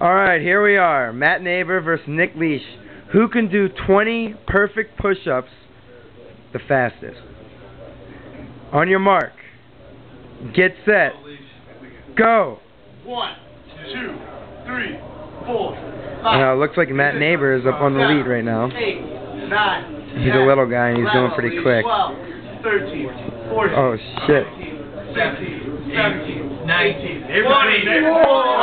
Alright, here we are. Matt Neighbor versus Nick Leash. Who can do 20 perfect push-ups the fastest? On your mark. Get set. Go. One, two, three, four, five. Now, it looks like Matt Neighbor is up on the lead right now. Eight, nine, He's a little guy and he's doing pretty quick. 13, 14, Oh, shit. 15, 16, 19, 20.